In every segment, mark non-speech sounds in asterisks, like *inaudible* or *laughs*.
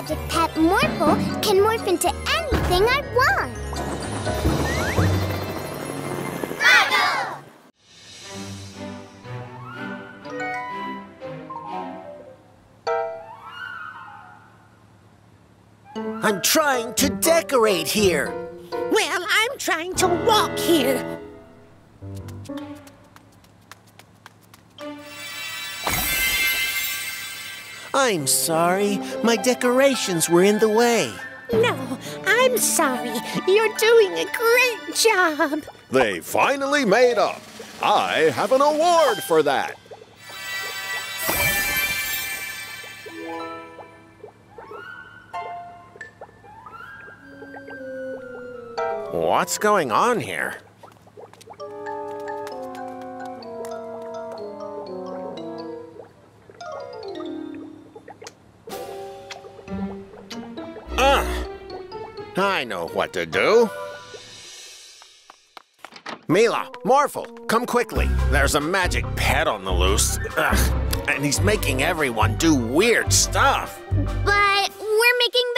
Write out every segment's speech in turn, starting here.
magic pet Morphle can morph into anything I want. I'm trying to decorate here. Well, I'm trying to walk here. I'm sorry. My decorations were in the way. No, I'm sorry. You're doing a great job. They finally made up. I have an award for that. What's going on here? I know what to do. Mila, Morphle, come quickly. There's a magic pet on the loose. Ugh, and he's making everyone do weird stuff. But we're making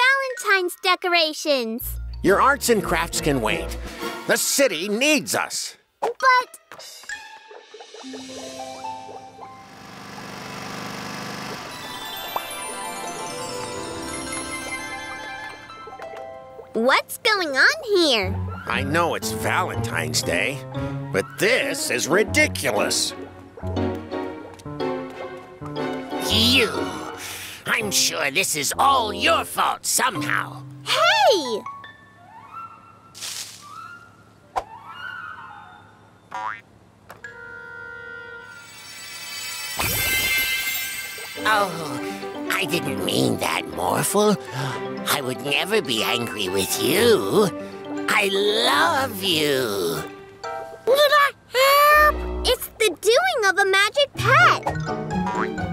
Valentine's decorations. Your arts and crafts can wait. The city needs us. But what's going on here? I know it's Valentine's Day, but this is ridiculous. You! I'm sure this is all your fault somehow. Hey! Oh, I didn't mean that, Morphle. I would never be angry with you. I love you. Did I help? It's the doing of a magic pet.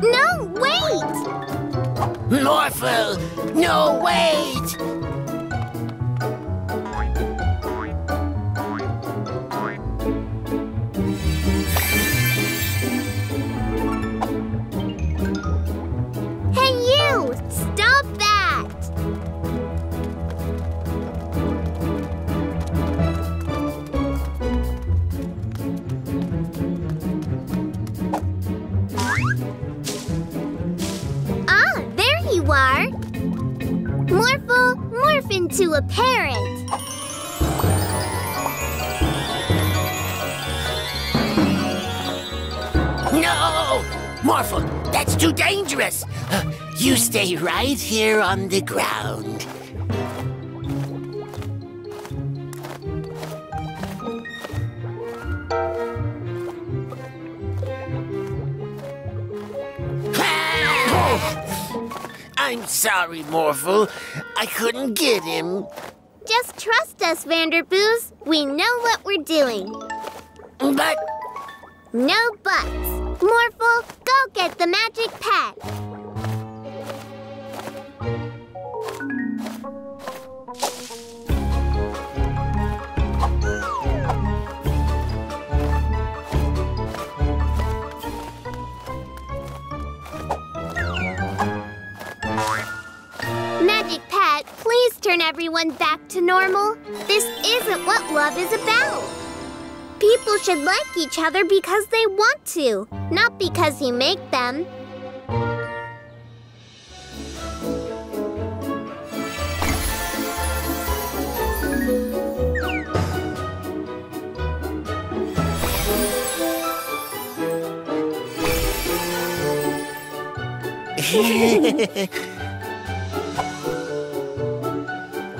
No, wait! Morphle! No, wait! Morph into a parrot. No! Morphle, that's too dangerous. Uh, You stay right here on the ground. I'm sorry, Morphle. I couldn't get him. Just trust us, Vanderboos. We know what we're doing. But No buts. Morphle, go get the magic pet. Please turn everyone back to normal. This isn't what love is about. People should like each other because they want to, not because you make them. *laughs*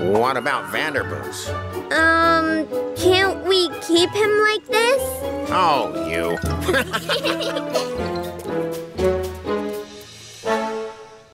What about Vanderboos? Um, can't we keep him like this? Oh, you. *laughs*